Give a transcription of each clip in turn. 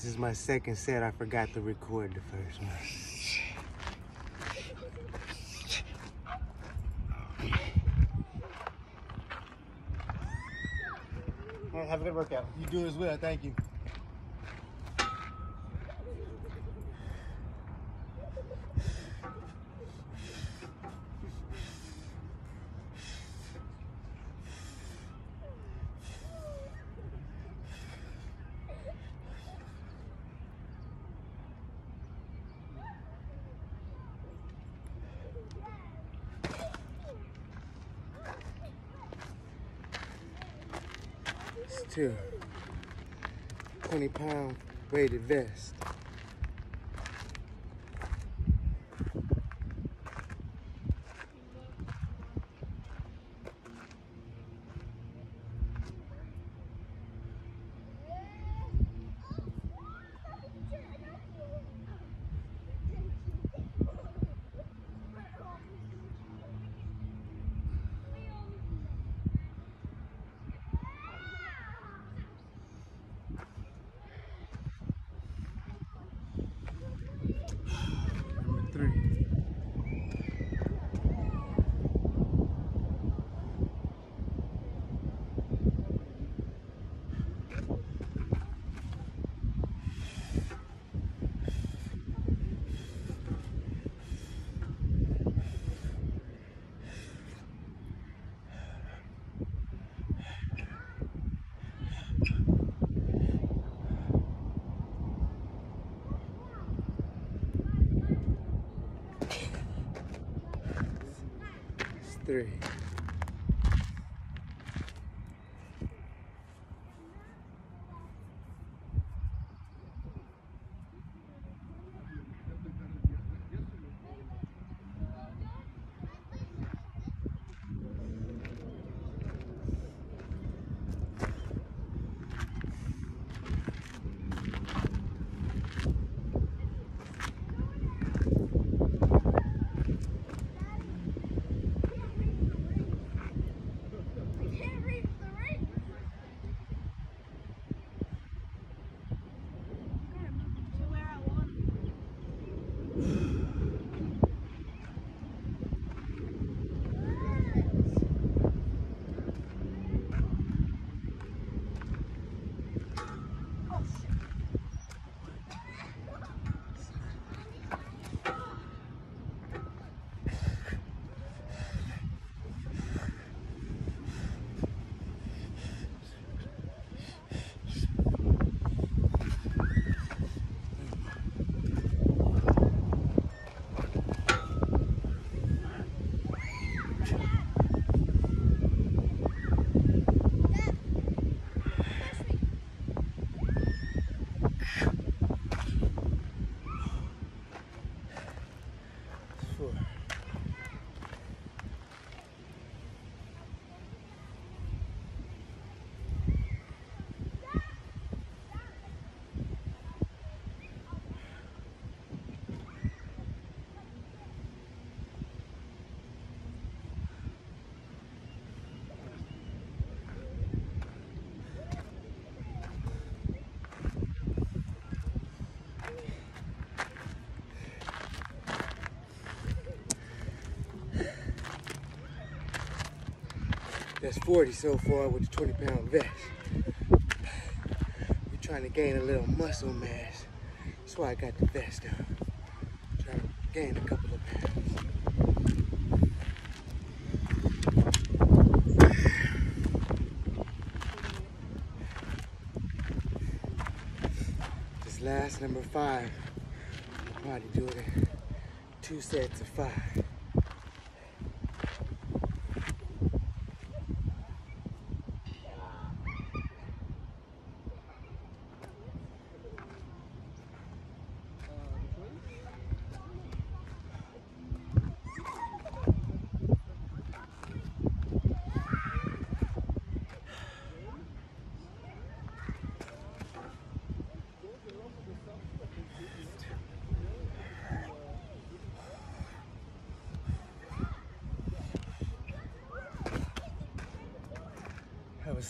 This is my second set. I forgot to record the first one. All right, have a good workout. You do as well. Thank you. Two 20 pound weighted vest. Three. That's 40 so far with the 20 pound vest. We're trying to gain a little muscle mass. That's why I got the vest on. Trying to gain a couple of pounds. This last number five, I'll probably it two sets of five.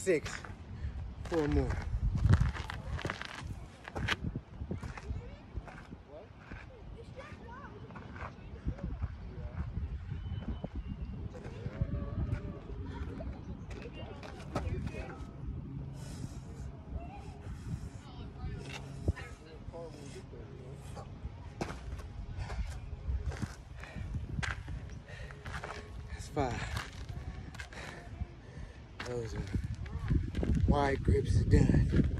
six Four more. That's five. Those are wide grips are done.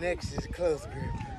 Next is close grip.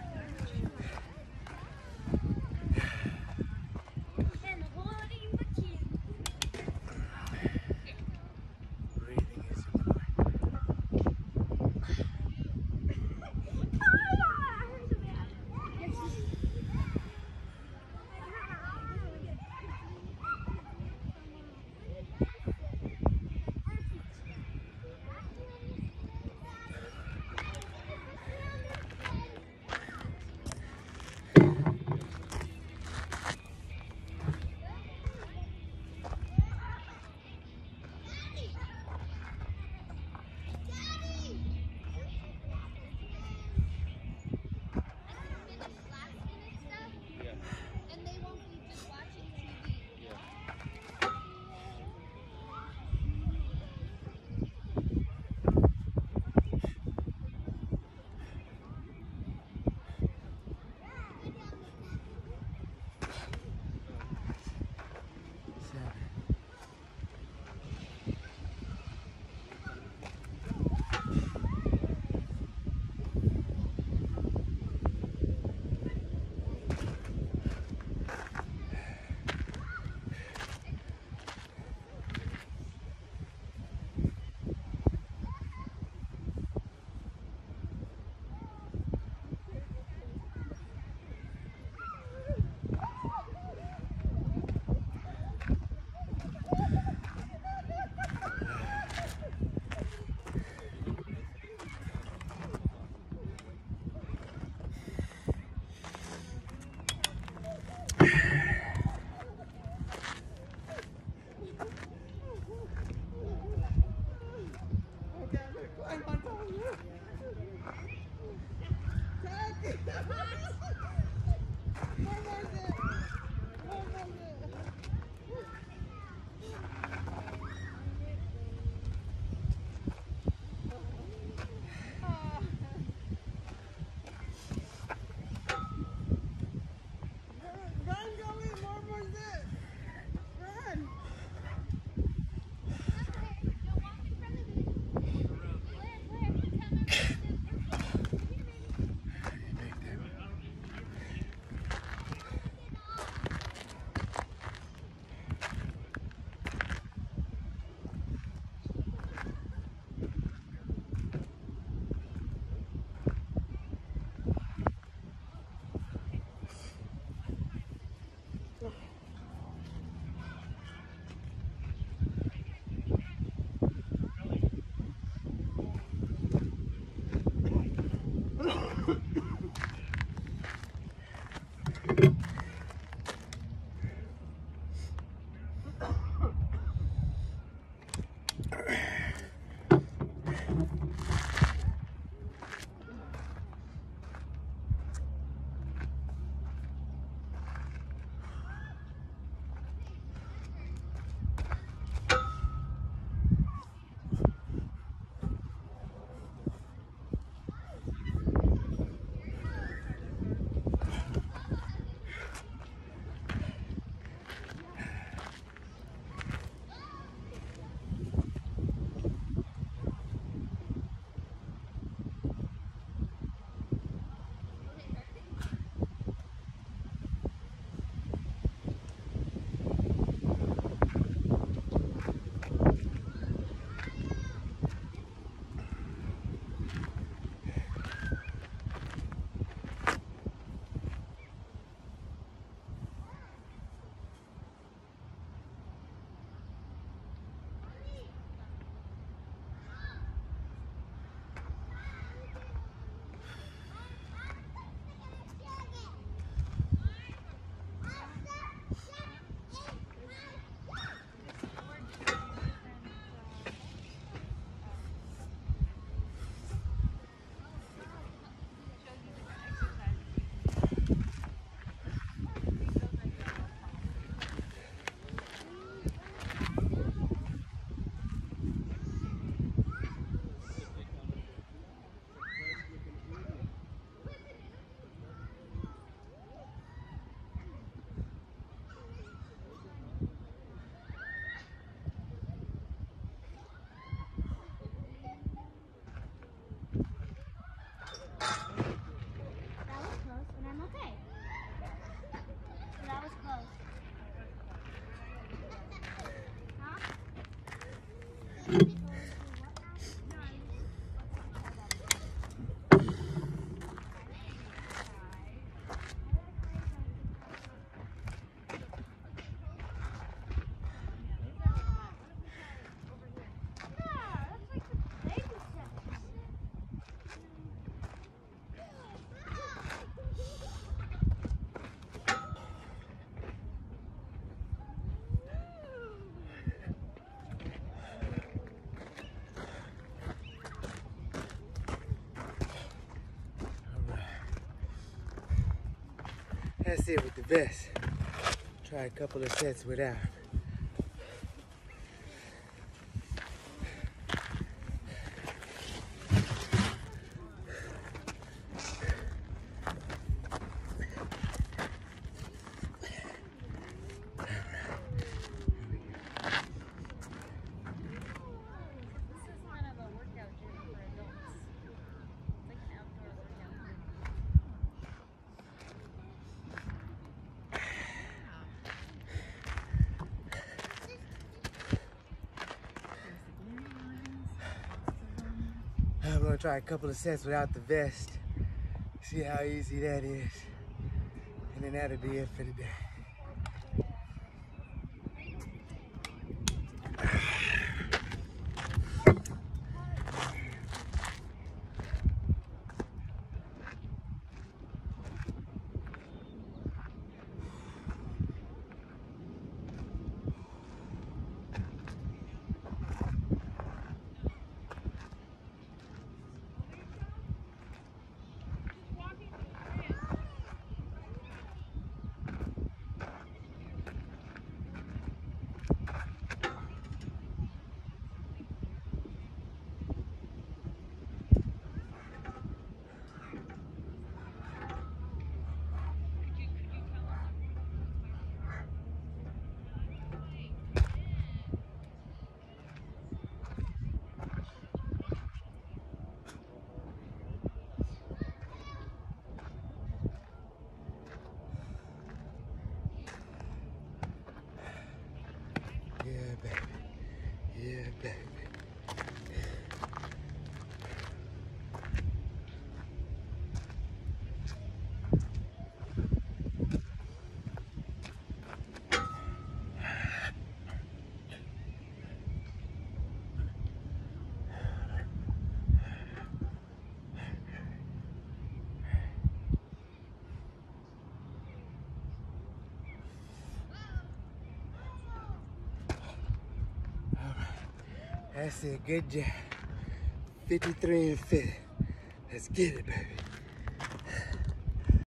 That's it with the vest. Try a couple of sets without. I'm gonna try a couple of sets without the vest. See how easy that is. And then that'll be it for the day. Yeah, baby. Yeah, baby. That's it. Good job. 53 and 50. Let's get it, baby.